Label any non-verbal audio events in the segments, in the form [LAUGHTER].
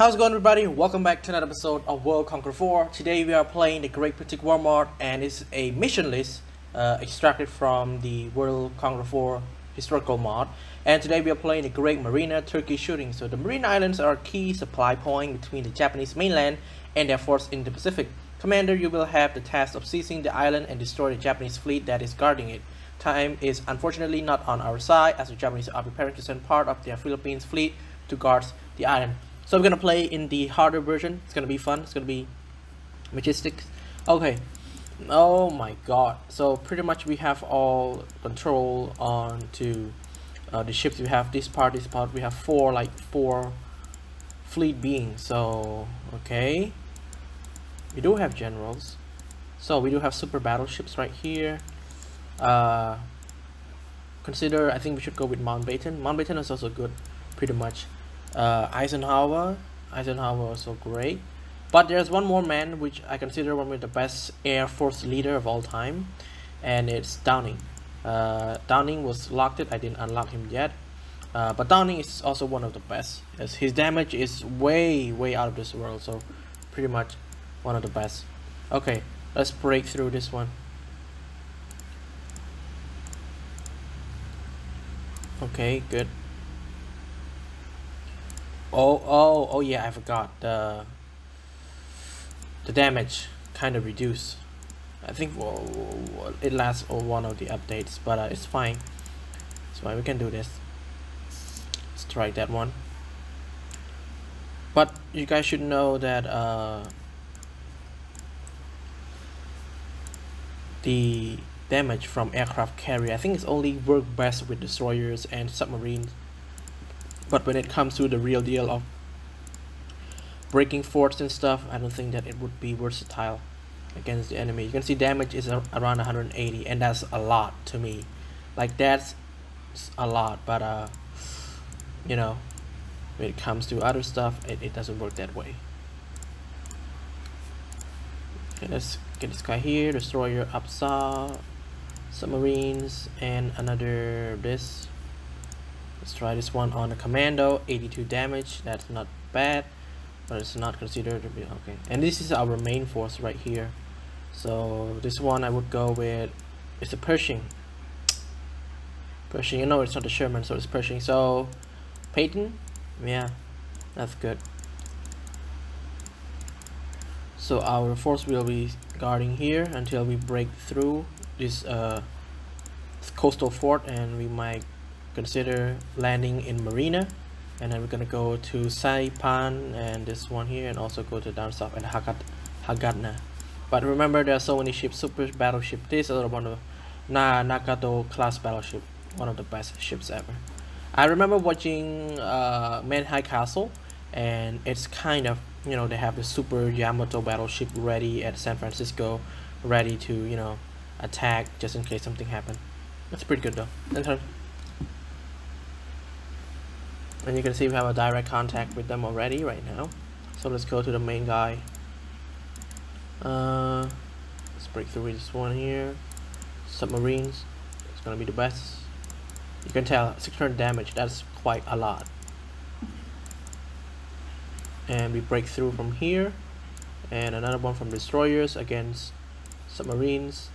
How's it going everybody? Welcome back to another episode of World Conqueror 4. Today we are playing the Great Patriotic War mod and it's a mission list uh, extracted from the World Conqueror 4 historical mod. And today we are playing the Great Marina Turkey shooting. So the Marine Islands are a key supply point between the Japanese mainland and their force in the Pacific. Commander, you will have the task of seizing the island and destroy the Japanese fleet that is guarding it. Time is unfortunately not on our side as the Japanese are preparing to send part of their Philippines fleet to guard the island. So I'm gonna play in the harder version. It's gonna be fun. It's gonna be majestic. Okay. Oh my god. So pretty much we have all control on to uh, the ships. We have this part, this part. We have four like four fleet beings. So okay. We do have generals. So we do have super battleships right here. Uh, consider I think we should go with Mountbatten. Mountbatten is also good, pretty much uh, Eisenhower. Eisenhower also great. But there's one more man which I consider one of the best Air Force leader of all time and it's Dowding. Uh, Dowding was locked. It I didn't unlock him yet. Uh, but Dowding is also one of the best. As his damage is way way out of this world so pretty much one of the best. Okay let's break through this one. Okay good Oh, oh, oh yeah, I forgot. The the damage kind of reduced. I think well, it lasts on one of the updates, but uh, it's fine. So we can do this. Let's try that one. But you guys should know that uh, the damage from aircraft carrier, I think it's only work best with destroyers and submarines but when it comes to the real deal of breaking forts and stuff I don't think that it would be versatile against the enemy. You can see damage is around 180 and that's a lot to me. Like that's a lot but uh you know when it comes to other stuff it, it doesn't work that way. Okay let's get this guy here destroyer upsaw submarines and another this Let's try this one on a commando, 82 damage, that's not bad, but it's not considered to be okay. And this is our main force right here. So this one I would go with, it's a Pershing. Pershing, you know it's not a Sherman, so it's Pershing. So Patton, yeah, that's good. So our force will be guarding here until we break through this uh, coastal fort and we might consider landing in Marina. And then we're gonna go to Saipan and this one here and also go to down south and Hagat Hagatna. But remember there are so many ships super battleship this is one of Na Nagato class battleship one of the best ships ever. I remember watching uh, Manhai Castle and it's kind of you know they have the super Yamato battleship ready at San Francisco ready to you know attack just in case something happened. That's pretty good though and you can see we have a direct contact with them already right now. So let's go to the main guy. Uh, let's break through this one here. Submarines it's gonna be the best. You can tell 600 damage that's quite a lot. And we break through from here. And another one from destroyers against submarines.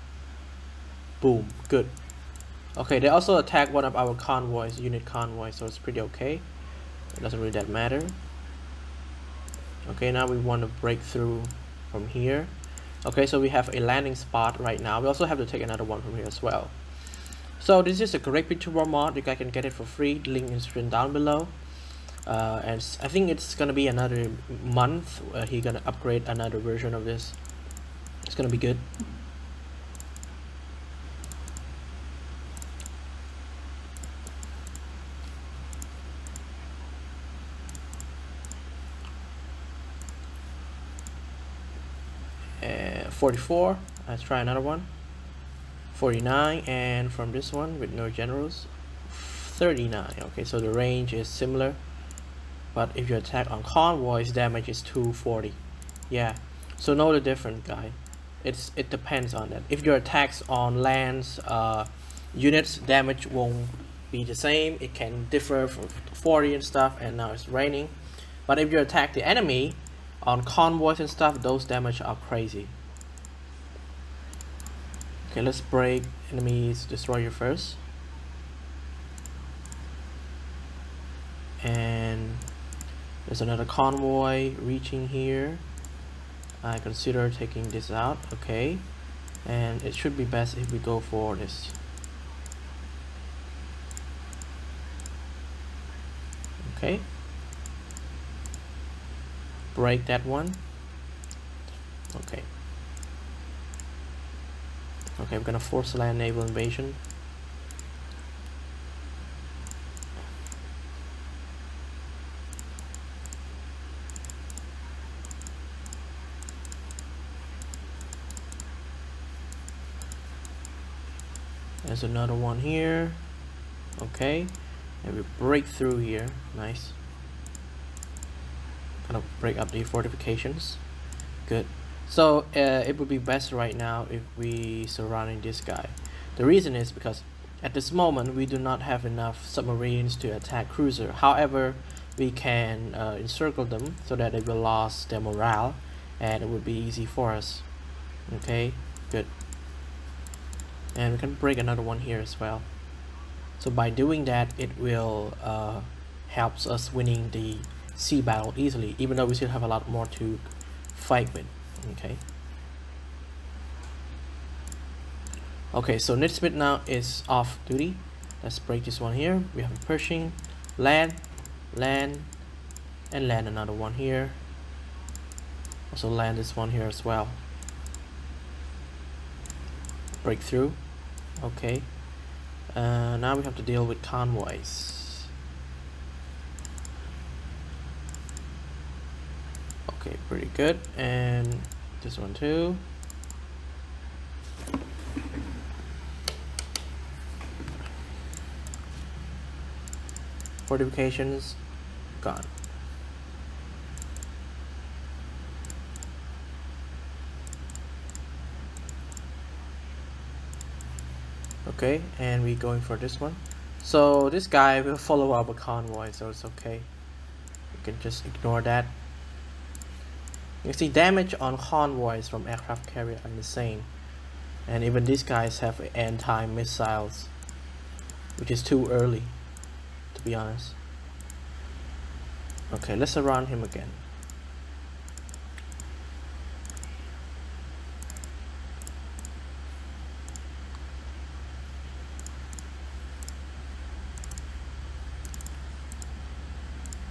Boom good okay they also attack one of our convoys unit convoys so it's pretty okay. It doesn't really that matter. Okay now we want to break through from here. Okay so we have a landing spot right now. We also have to take another one from here as well. So this is a great Patriotic war mod you guys can get it for free. The link is written down below. Uh, and I think it's gonna be another month uh, he's gonna upgrade another version of this. It's gonna be good 44 let's try another one. 49 and from this one with no generals 39 okay so the range is similar but if you attack on convoys damage is 240 yeah so know the difference guy. It's it depends on that. If your attacks on lands uh, units damage won't be the same. It can differ from 40 and stuff and now it's raining. But if you attack the enemy on convoys and stuff, those damage are crazy. Okay, let's break enemies destroyer first. And there's another convoy reaching here. I consider taking this out, okay. And it should be best if we go for this. Okay. Break that one. Okay. Okay, we're gonna force land naval invasion. There's another one here. Okay. And we break through here. Nice. Of break up the fortifications. Good. So uh, it would be best right now if we surrounding this guy. The reason is because at this moment we do not have enough submarines to attack cruiser. However, we can uh, encircle them so that they will lose their morale and it would be easy for us. Okay, good. And we can break another one here as well. So by doing that, it will uh, helps us winning the sea battle easily, even though we still have a lot more to fight with okay. Okay so Smith now is off duty. Let's break this one here. We have a Pershing land land and land another one here. Also land this one here as well. Breakthrough okay. Uh, now we have to deal with convoys. Okay pretty good. And this one too. Fortifications gone. Okay, and we going for this one. So this guy will follow our convoy, so it's okay. You can just ignore that. You see damage on convoys from aircraft carrier are insane. And even these guys have anti-missiles. Which is too early, to be honest. Okay, let's surround him again.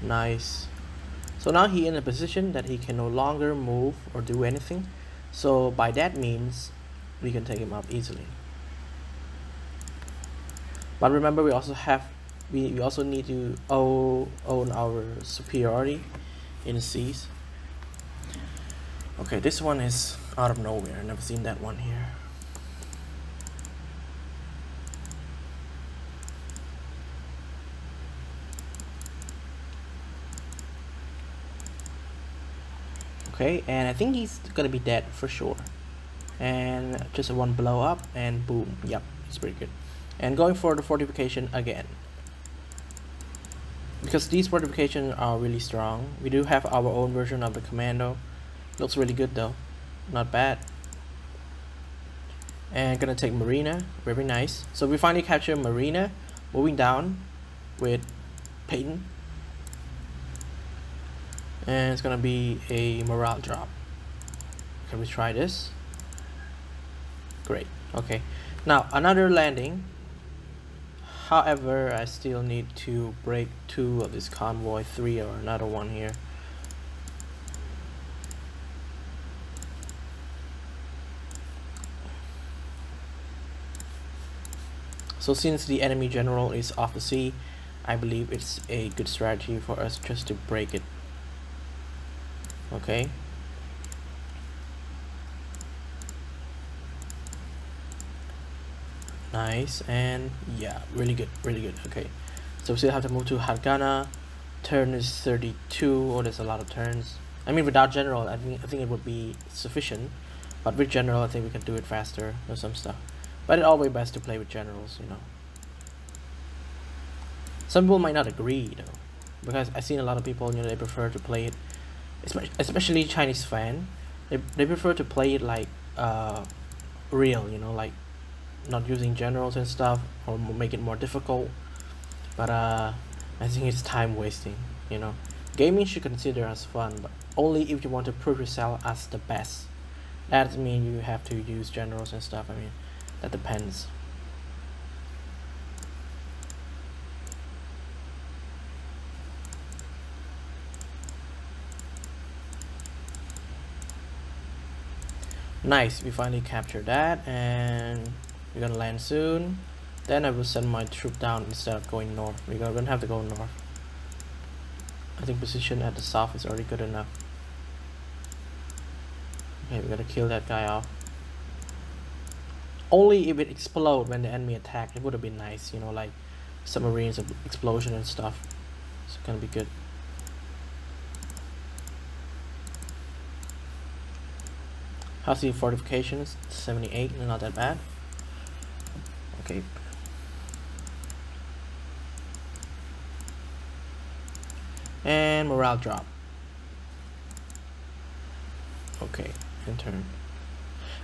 Nice. So now he in a position that he can no longer move or do anything. So by that means, we can take him up easily. But remember, we also have, we, we also need to own, our superiority in seas. Okay, this one is out of nowhere. I've never seen that one here. Okay and I think he's gonna be dead for sure. And just one blow up and boom yep it's pretty good. And going for the fortification again. Because these fortifications are really strong. We do have our own version of the commando. Looks really good though. Not bad. And gonna take Marina. Very nice. So we finally capture Marina moving down with Peyton and it's gonna be a morale drop. Can we try this? Great okay. Now another landing. However I still need to break two of this convoy three or another one here. So since the enemy general is off the sea, I believe it's a good strategy for us just to break it okay. Nice and yeah really good really good. Okay. So we still have to move to Hargana. Turn is 32 oh there's a lot of turns. I mean without general I think I think it would be sufficient. But with general I think we can do it faster or some stuff. But it's always best to play with generals you know. Some people might not agree though. Because I've seen a lot of people you know they prefer to play it, especially Chinese fan, they they prefer to play it like uh, real you know like not using generals and stuff or make it more difficult. But uh, I think it's time wasting you know. Gaming should consider as fun, but only if you want to prove yourself as the best. That doesn't you have to use generals and stuff. I mean, that depends. Nice, we finally captured that and we're gonna land soon. Then I will send my troop down instead of going north. We're gonna have to go north. I think position at the south is already good enough. Okay, we gotta kill that guy off. Only if it explode when the enemy attack, it would have been nice, you know, like submarines explosion and stuff. It's gonna be good. How's the fortifications? 78, not that bad. Okay. And morale drop. Okay, intern.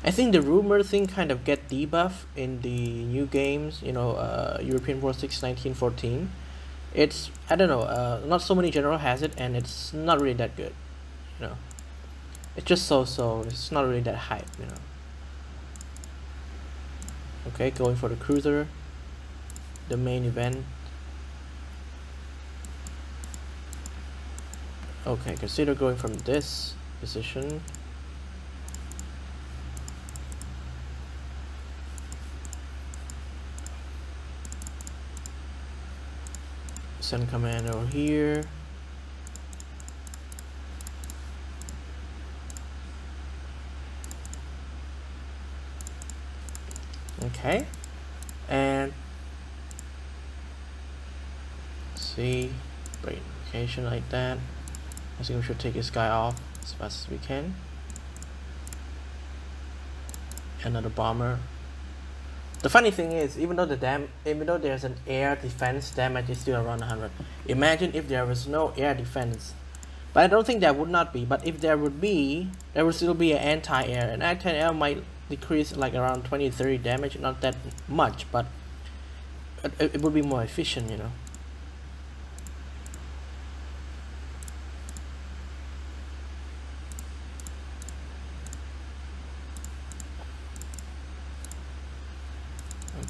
I think the rumor thing kind of get debuff in the new games, you know, uh, European War 6 1914. It's, I don't know, uh, not so many general has it and it's not really that good, you know. It's just so-so, it's not really that hype, you know. Okay, going for the cruiser, the main event. Okay, consider going from this position send command over here okay and see break location like that I think we should take this guy off as fast as we can another bomber the funny thing is, even though the dam, even though there's an air defense, damage is still around 100. Imagine if there was no air defense. But I don't think there would not be. But if there would be, there would still be an anti-air. And anti-air might decrease like around 20-30 damage, not that much, but it, it would be more efficient, you know.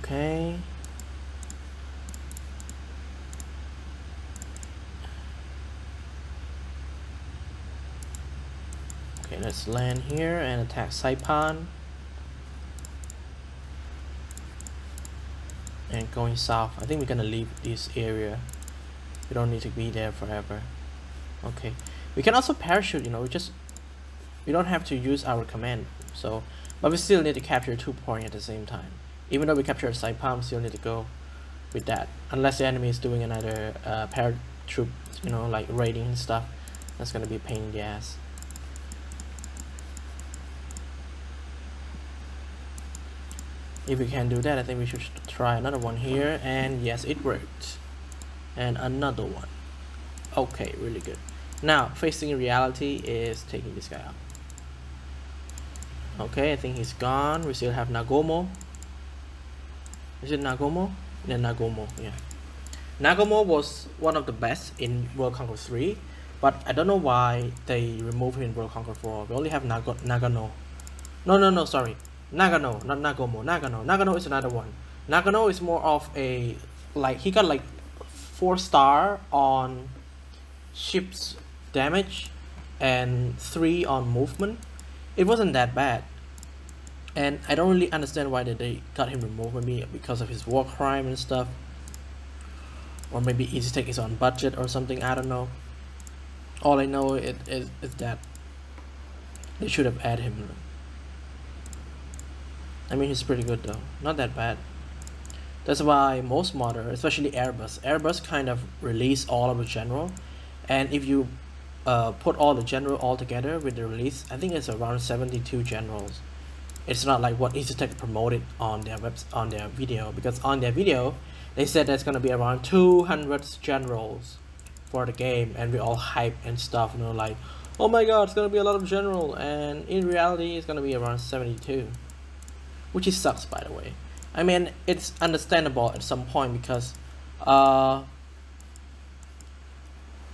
Okay. Okay, let's land here and attack Saipan. And going south. I think we're gonna leave this area. We don't need to be there forever. Okay. We can also parachute, you know, we just we don't have to use our command. So but we still need to capture two point at the same time even though we capture a Saipan, we still need to go with that. Unless the enemy is doing another uh, paratroop, you know, like raiding and stuff. That's gonna be a pain in the ass. If we can do that, I think we should try another one here. And yes, it worked. And another one. Okay, really good. Now, facing reality is taking this guy out. Okay, I think he's gone. We still have Nagumo. Is it Nagumo? Yeah, Nagumo, yeah. Nagumo was one of the best in World Conqueror 3, but I don't know why they removed him in World Conqueror 4. We only have Nago Nagano. No, no, no, sorry. Nagano, not Nagumo. Nagano. Nagano is another one. Nagano is more of a, like, he got like 4 star on ship's damage and 3 on movement. It wasn't that bad and I don't really understand why they got him removed maybe because of his war crime and stuff or maybe EasyTech is on budget or something I don't know all I know it is, is that they should have added him I mean he's pretty good though. Not that bad. That's why most modder especially Airbus Airbus kind of release all of the general. And if you uh, put all the general all together with the release I think it's around 72 generals. It's not like what EasyTech promoted on their webs on their video because on their video they said there's gonna be around 200 generals for the game and we all hype and stuff you know like oh my god it's gonna be a lot of general and in reality it's gonna be around 72 which is sucks by the way. I mean it's understandable at some point because uh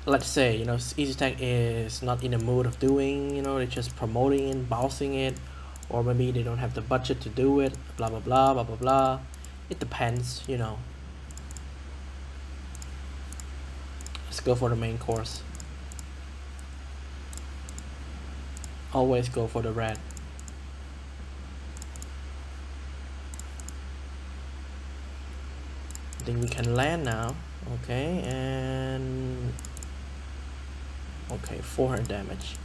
let's say you know Easy Tech is not in the mood of doing you know they're just promoting and bouncing it or maybe they don't have the budget to do it blah blah blah blah blah blah. It depends you know. Let's go for the main course. Always go for the red think we can land now okay and okay 400 damage.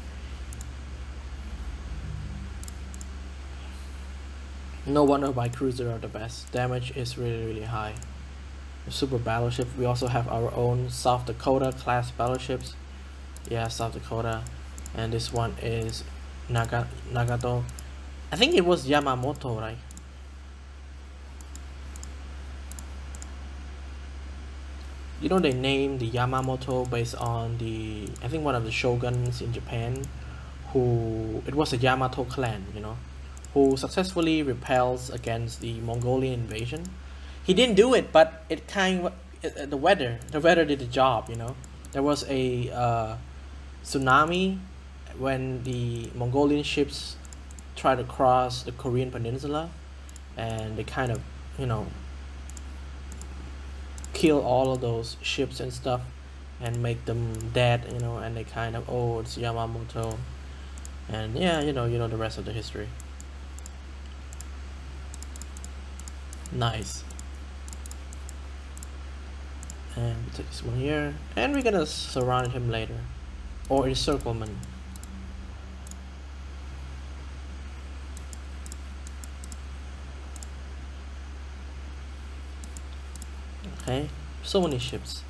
No wonder why cruiser are the best. Damage is really really high. Super battleship we also have our own South Dakota class battleships. Yeah South Dakota. And this one is Naga Nagato. I think it was Yamamoto right know they named the Yamamoto based on the I think one of the shoguns in Japan who it was a Yamato clan you know who successfully repels against the Mongolian invasion. He didn't do it but it kind of it, the weather the weather did the job you know. There was a uh, tsunami when the Mongolian ships tried to cross the Korean peninsula and they kind of you know kill all of those ships and stuff and make them dead you know and they kind of oh it's Yamamoto. And yeah you know you know the rest of the history. Nice. And we take this one here. And we're gonna surround him later. Or encirclement okay so many ships.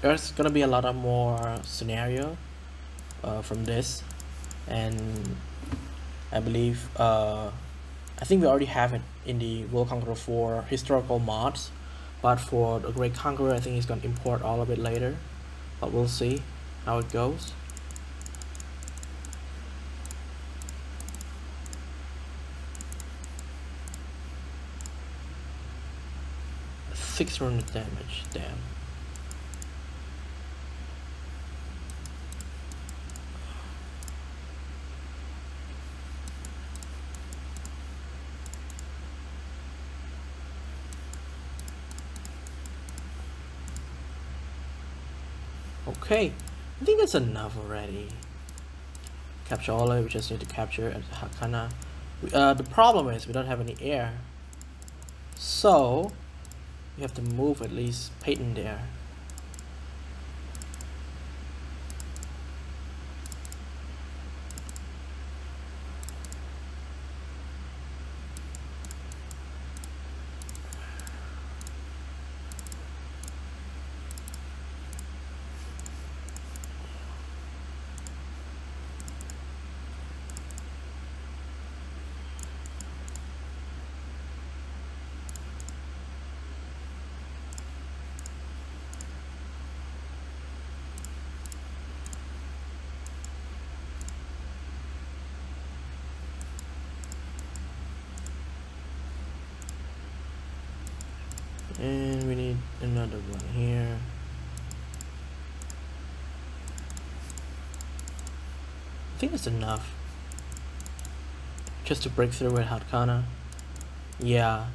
There's gonna be a lot of more scenario uh, from this. And I believe uh, I think we already have it in the World Conqueror 4 historical mods. But for the Great Conqueror I think he's gonna import all of it later. But we'll see how it goes 600 damage, damn. Okay, I think that's enough already. Capture all of it, we just need to capture Hakana. Uh, the problem is we don't have any air. So, you have to move at least Peyton there and we need another one here. I think it's enough. Just to break through with Hatkana. Yeah.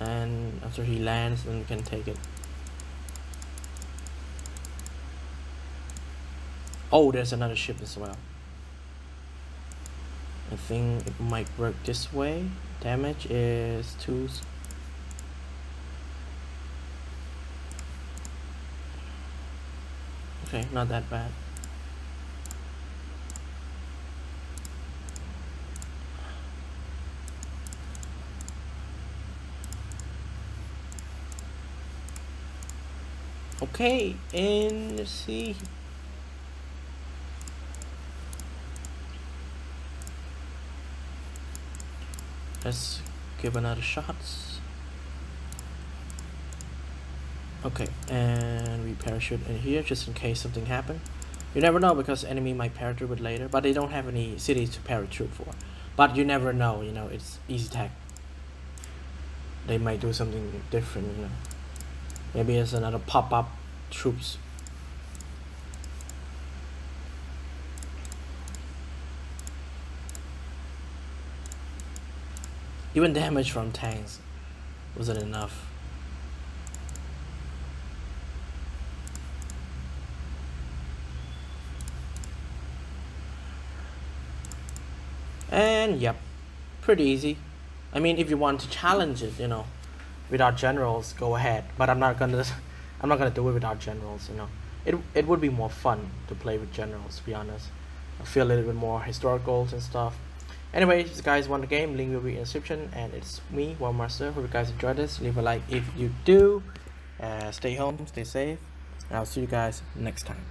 And after he lands then we can take it. Oh there's another ship as well. I think it might work this way. Damage is 2 Okay, not that bad. Okay, and let's see. Let's give another shot. Okay, and we parachute in here just in case something happen. You never know because enemy might parachute later, but they don't have any cities to parachute for. But you never know, you know, it's easy tech. They might do something different, you know. Maybe it's another pop-up troops. Even damage from tanks wasn't enough. And yep, pretty easy. I mean, if you want to challenge it, you know, without generals, go ahead. But I'm not gonna, [LAUGHS] I'm not gonna do it without generals. You know, it it would be more fun to play with generals. To be honest, I feel a little bit more historicals and stuff. Anyway, if you guys want the game, link will be in the description. And it's me, War Master. Hope you guys enjoyed this. Leave a like if you do. Uh, stay home, stay safe. And I'll see you guys next time.